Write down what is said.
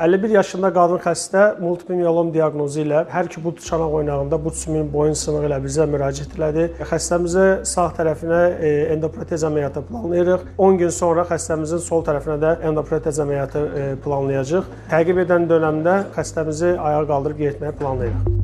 51 yaşında qadın xəstə multiple miyelom diaqnozu ilə hər iki but çanaq oynağında but sümüyün boyun sınığı ilə bizə müraciət elədi. Xəstəmizə sağ tərəfinə e, endoprotez əməliyyatı planlayırıq. 10 gün sonra xəstəmizin sol tərəfinə də endoprotez əməliyyatı e, planlayacağıq. Təqib edən dönəmdə xəstəmizi ayağa qaldırıb getməyi planlayırıq.